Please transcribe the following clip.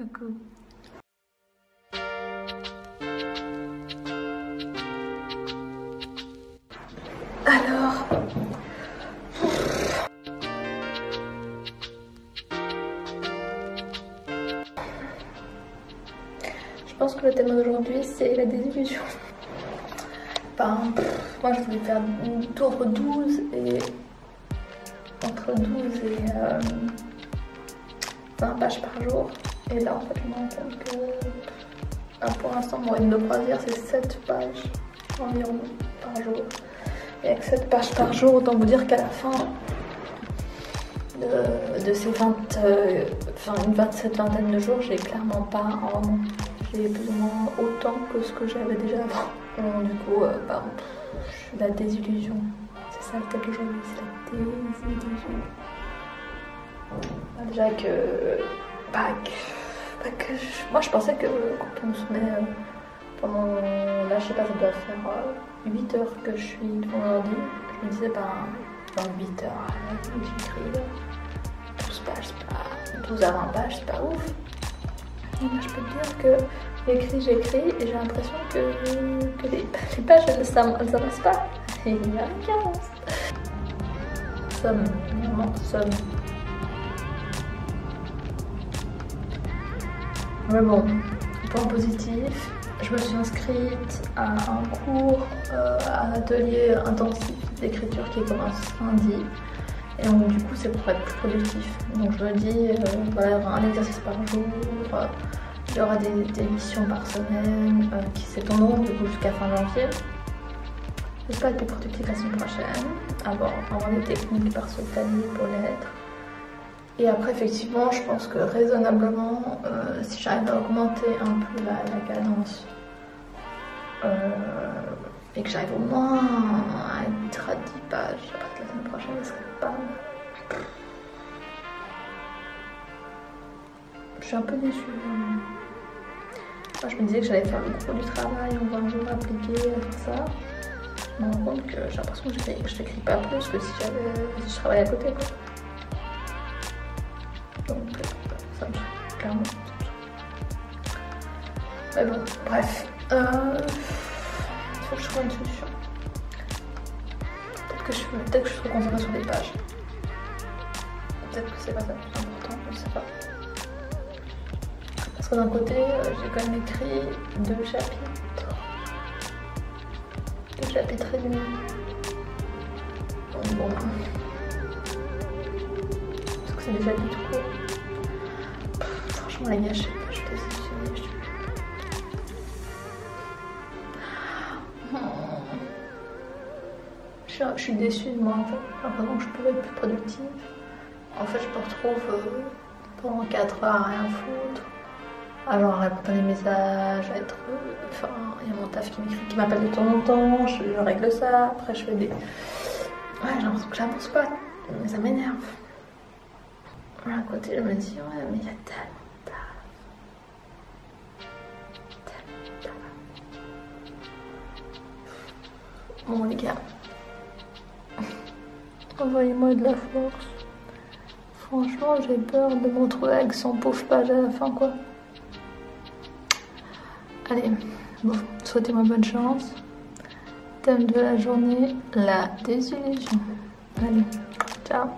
Coucou. Alors, je pense que le thème d'aujourd'hui c'est la désillusion. Enfin, moi je voulais faire tout entre 12 et entre 12 et 20 euh, pages par jour. Et là en fait je me rends compte que ah, pour l'instant mon rythme de croisière c'est 7 pages environ par jour. Et avec 7 pages par jour, autant vous dire qu'à la fin de, ces 20, euh, enfin une 27 vingtaine de jours, j'ai clairement pas un. J'ai plus ou moins autant que ce que j'avais déjà avant. du coup, euh, bah, je suis la désillusion. C'est ça le thème d'aujourd'hui, c'est la désillusion. Bah, déjà que, bah, que, moi je pensais que quand on se met euh, pendant, là je sais pas, ça doit faire 8 heures que je suis devant l'ordi, je me disais, ben, dans 8 heures, j'écris 12 pages, c'est pas, 12 à 20 pages, c'est pas ouf. Et je peux te dire que j'écris, j'écris, et j'ai l'impression que, les, pages, elles, elles avancent pas. Et il y a rien. Somme, vraiment, somme. Mais bon, point positif, je me suis inscrite à un cours, euh, à un atelier intensif d'écriture qui commence lundi. Et donc, du coup, c'est pour être plus productif. Donc, je me dis, euh, il y aura un exercice par jour, euh, il y aura des, missions par semaine qui s'étendront du coup jusqu'à fin janvier. J'espère être plus productif la semaine prochaine, avoir, avoir des techniques par ce pour l'être. Et après, effectivement, je pense que raisonnablement, si j'arrive à augmenter un peu la cadence euh, et que j'arrive au moins à être à 10 pages après la semaine prochaine, ce serait pas Je suis un peu déçue. Moi, je me disais que j'allais faire le gros du travail, on va un jour appliquer faire ça. Je me rends compte que j'ai l'impression que je n'écris pas plus que si, si je travaillais à côté. Quoi. Mais bon, bref. Euh, il faut que je trouve une solution. Peut-être que, je, peut que je suis trop concentrée sur des pages. Peut-être que c'est pas ça le plus important, je sais pas. Parce que d'un côté, euh, j'ai quand même écrit deux chapitres. Deux chapitres et demi. bon. Parce que c'est des chapitres courts. Gars, je pas, je suis je déçue de moi en fait. Que je pouvais être plus productive. En fait, je me retrouve euh, pendant 4 heures à rien foutre. À genre répondre à des messages, à être. Euh, enfin, il y a mon taf qui m'écrit, qui m'appelle de temps en temps, je, règle ça, après je fais des. Ouais, j'ai l'impression que j'avance pas, mais ça m'énerve. À côté, je me dis, ouais, mais il y a tellement Les gars, envoyez-moi de la force. Franchement, j'ai peur de me retrouver avec 100 pauvres pages à la fin, quoi. Allez, bon, souhaitez-moi bonne chance. Thème de la journée, la désillusion. Allez, ciao